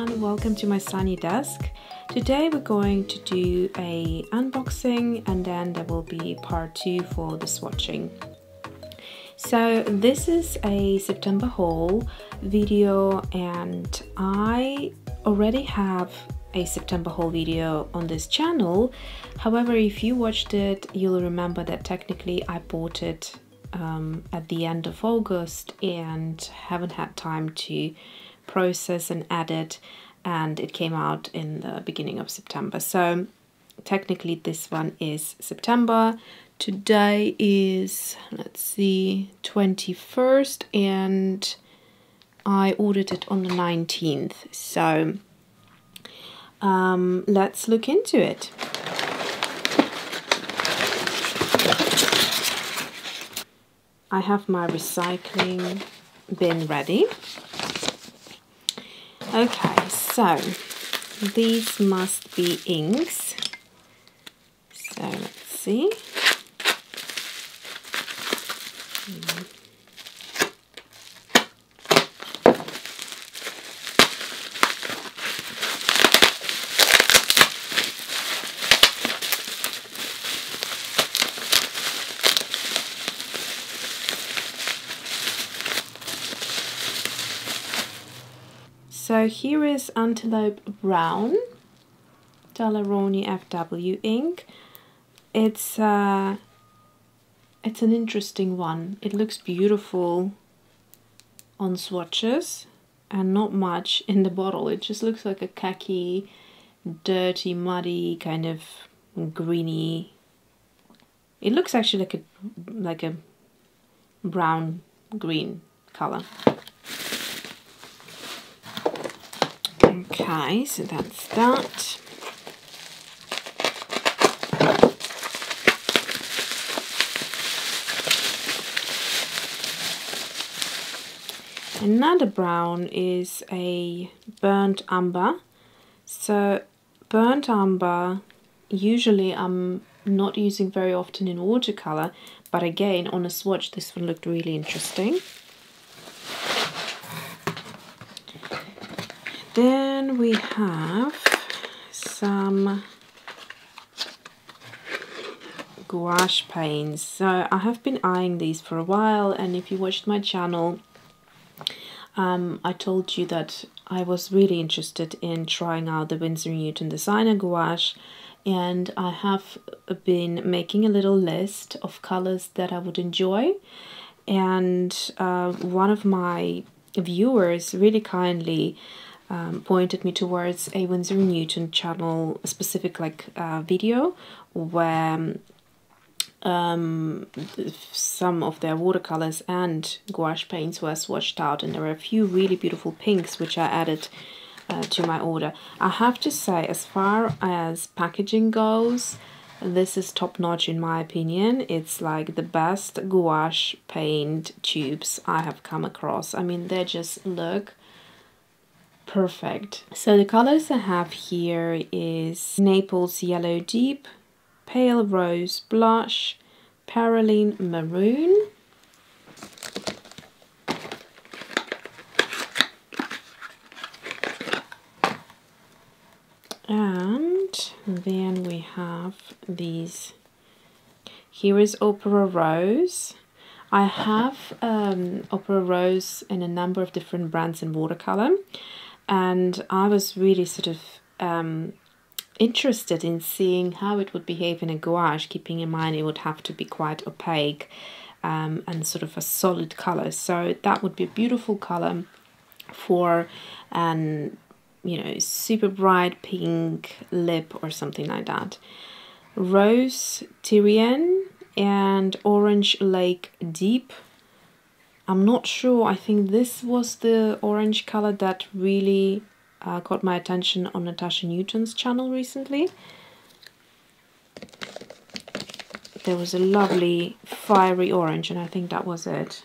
everyone, welcome to my sunny desk. Today we're going to do a unboxing and then there will be part two for the swatching. So this is a September haul video and I already have a September haul video on this channel. However, if you watched it, you'll remember that technically I bought it um, at the end of August and haven't had time to process and edit and it came out in the beginning of September. So technically this one is September. Today is, let's see, 21st and I ordered it on the 19th. So um, let's look into it. I have my recycling bin ready. Okay, so these must be inks. So let's see. So here is Antelope Brown, Daler-Rowney FW ink. It's uh, it's an interesting one. It looks beautiful on swatches and not much in the bottle. It just looks like a khaki, dirty, muddy, kind of greeny. It looks actually like a like a brown green color. Okay, so that's that. Another brown is a burnt umber. So burnt umber, usually I'm not using very often in watercolor, but again on a swatch this one looked really interesting. Then we have some gouache paints. So I have been eyeing these for a while and if you watched my channel um, I told you that I was really interested in trying out the Winsor Newton designer gouache and I have been making a little list of colors that I would enjoy and uh, one of my viewers really kindly um, pointed me towards a Winsor Newton channel specific like uh, video where um, some of their watercolors and gouache paints were swatched out and there were a few really beautiful pinks which I added uh, to my order. I have to say as far as packaging goes this is top notch in my opinion. It's like the best gouache paint tubes I have come across. I mean they just look perfect. So the colors I have here is Naples Yellow Deep, Pale Rose Blush, Perylene Maroon, and then we have these. Here is Opera Rose, I have um, Opera Rose in a number of different brands in watercolor and I was really sort of um, interested in seeing how it would behave in a gouache, keeping in mind it would have to be quite opaque um, and sort of a solid color. So that would be a beautiful color for an you know super bright pink lip or something like that. Rose Tyrien and Orange Lake Deep I'm not sure. I think this was the orange color that really uh, got my attention on Natasha Newton's channel recently. There was a lovely fiery orange and I think that was it.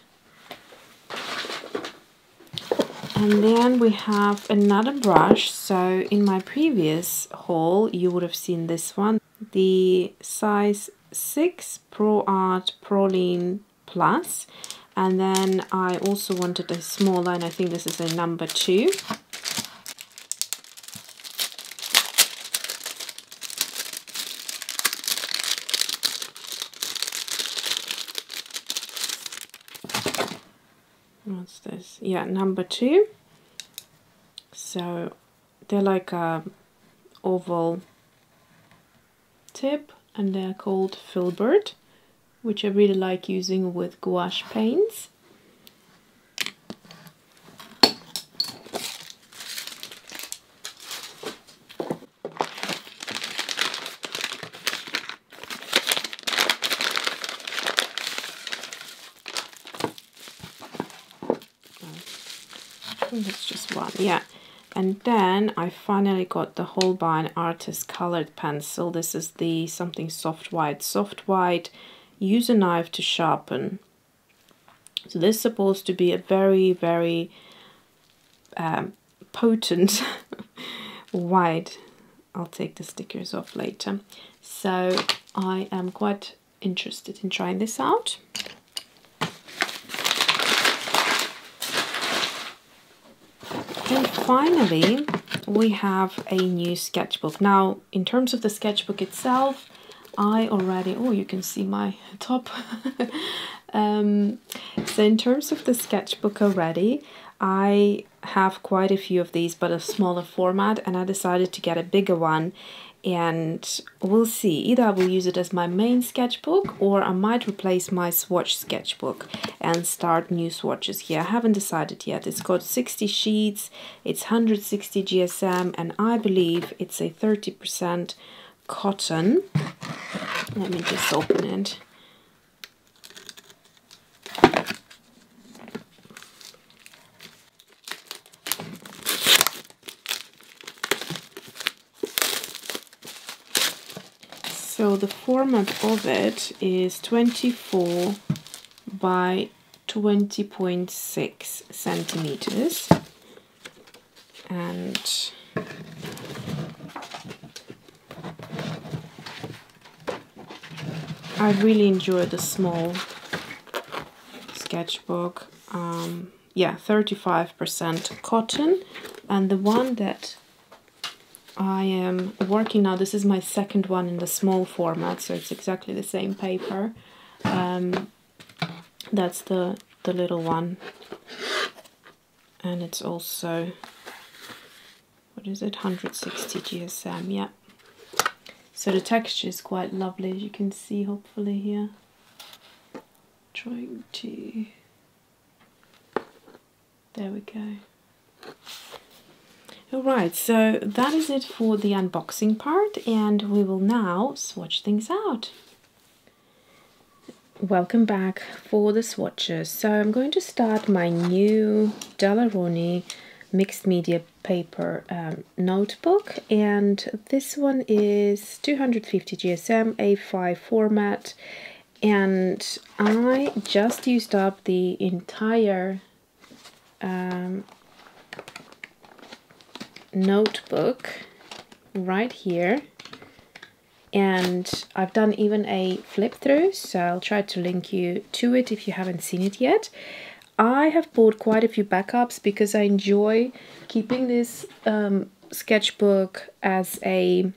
And then we have another brush. So in my previous haul, you would have seen this one. The size 6 Pro Art Prolene Plus and then I also wanted a smaller, and I think this is a number two. What's this? Yeah, number two. So they're like a oval tip and they're called filbert which I really like using with gouache paints. that's just one yeah and then I finally got the Holbein Artist Colored Pencil. This is the something soft white. Soft white, use a knife to sharpen. So this is supposed to be a very, very um, potent white. I'll take the stickers off later. So I am quite interested in trying this out. And finally, we have a new sketchbook. Now, in terms of the sketchbook itself, I already, oh, you can see my top. um, so in terms of the sketchbook already, I have quite a few of these, but a smaller format, and I decided to get a bigger one and we'll see either I will use it as my main sketchbook or I might replace my swatch sketchbook and start new swatches here. I haven't decided yet. It's got 60 sheets, it's 160 GSM and I believe it's a 30% cotton. Let me just open it. So the format of it is 24 by 20.6 centimeters. And I really enjoy the small sketchbook. Um, yeah, 35% cotton. And the one that I am working now. This is my second one in the small format, so it's exactly the same paper. Um, that's the the little one, and it's also what is it? 160 GSM. Yeah. So the texture is quite lovely, as you can see. Hopefully here. Trying to. There we go. Alright, so that is it for the unboxing part and we will now swatch things out. Welcome back for the swatches. So I'm going to start my new Daler-Rowney mixed media paper um, notebook and this one is 250 GSM A5 format and I just used up the entire um, notebook right here and I've done even a flip through so I'll try to link you to it if you haven't seen it yet. I have bought quite a few backups because I enjoy keeping this um, sketchbook as a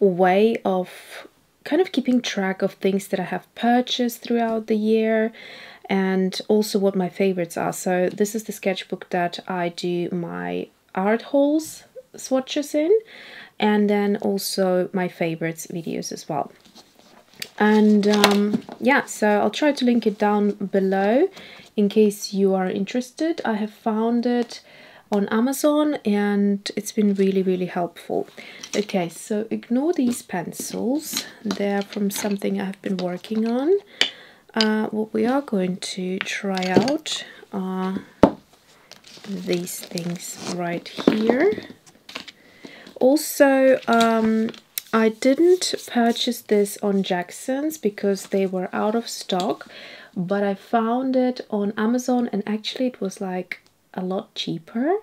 way of kind of keeping track of things that I have purchased throughout the year and also what my favorites are. So this is the sketchbook that I do my art hauls swatches in and then also my favorites videos as well and um, yeah so I'll try to link it down below in case you are interested. I have found it on Amazon and it's been really really helpful. Okay so ignore these pencils. They're from something I've been working on. Uh, what we are going to try out are these things right here. Also, um, I didn't purchase this on Jackson's because they were out of stock, but I found it on Amazon and actually it was like a lot cheaper.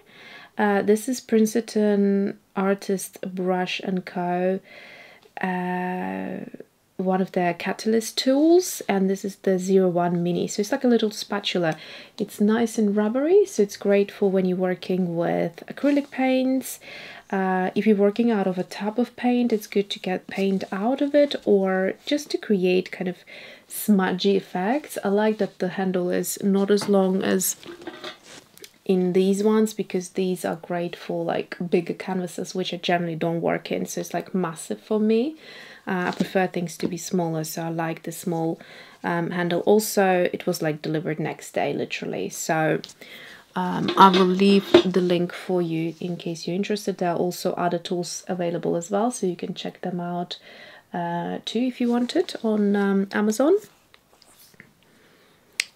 Uh, this is Princeton Artist Brush & Co. Uh, one of their catalyst tools and this is the 01 mini. So it's like a little spatula. It's nice and rubbery so it's great for when you're working with acrylic paints. Uh, if you're working out of a tub of paint, it's good to get paint out of it or just to create kind of smudgy effects. I like that the handle is not as long as in these ones because these are great for like bigger canvases which I generally don't work in so it's like massive for me. Uh, I prefer things to be smaller so I like the small um, handle. Also it was like delivered next day literally. So um, I will leave the link for you in case you're interested. There are also other tools available as well so you can check them out uh, too if you want it on um, Amazon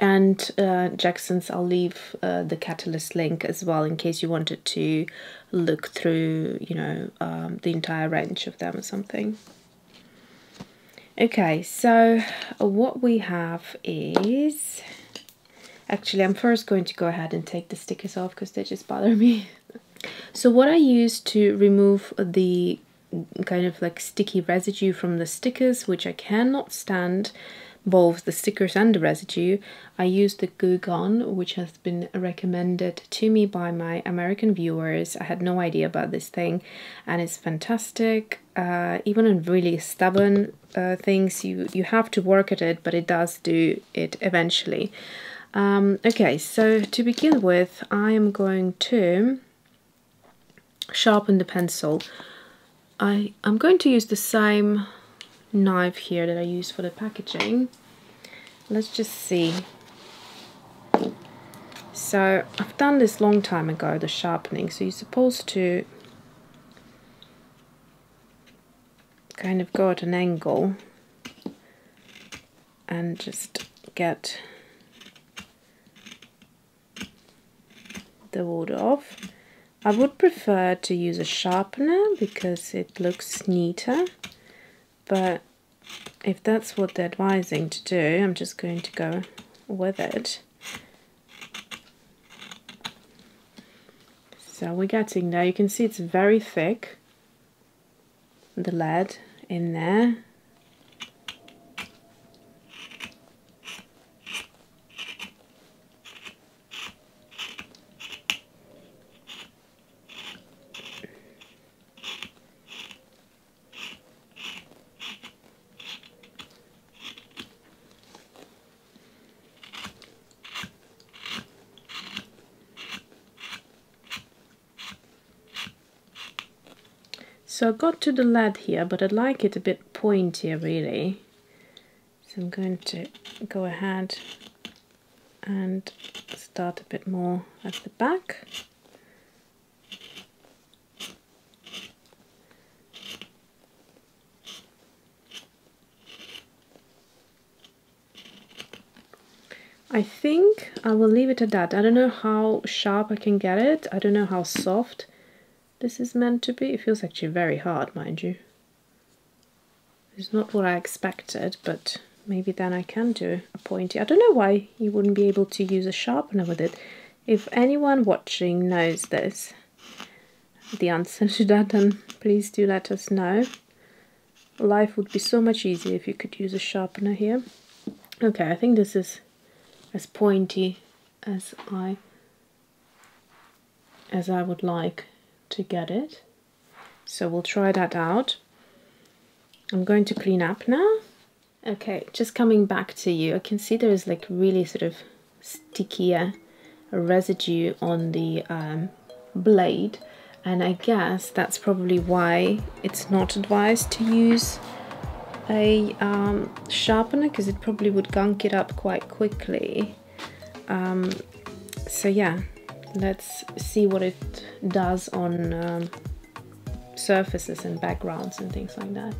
and uh, Jackson's I'll leave uh, the catalyst link as well in case you wanted to look through you know um, the entire range of them or something. Okay so what we have is actually I'm first going to go ahead and take the stickers off because they just bother me. So what I use to remove the kind of like sticky residue from the stickers which I cannot stand both the stickers and the residue, I use the Goo Gone, which has been recommended to me by my American viewers. I had no idea about this thing, and it's fantastic. Uh, even on really stubborn uh, things, you you have to work at it, but it does do it eventually. Um, okay, so to begin with, I am going to sharpen the pencil. I I'm going to use the same knife here that I use for the packaging. Let's just see. So I've done this long time ago, the sharpening. So you're supposed to kind of go at an angle and just get the wood off. I would prefer to use a sharpener because it looks neater but if that's what they're advising to do, I'm just going to go with it. So we're getting there. You can see it's very thick, the lead in there. So I got to the lead here, but I'd like it a bit pointier really. So I'm going to go ahead and start a bit more at the back. I think I will leave it at that. I don't know how sharp I can get it. I don't know how soft this is meant to be. It feels actually very hard, mind you. It's not what I expected, but maybe then I can do a pointy. I don't know why you wouldn't be able to use a sharpener with it. If anyone watching knows this, the answer to that, then please do let us know. Life would be so much easier if you could use a sharpener here. Okay, I think this is as pointy as I as I would like to get it. So we'll try that out. I'm going to clean up now. Okay, just coming back to you, I can see there is like really sort of sticky uh, residue on the um, blade and I guess that's probably why it's not advised to use a um, sharpener because it probably would gunk it up quite quickly. Um, so yeah, let's see what it does on um, surfaces and backgrounds and things like that.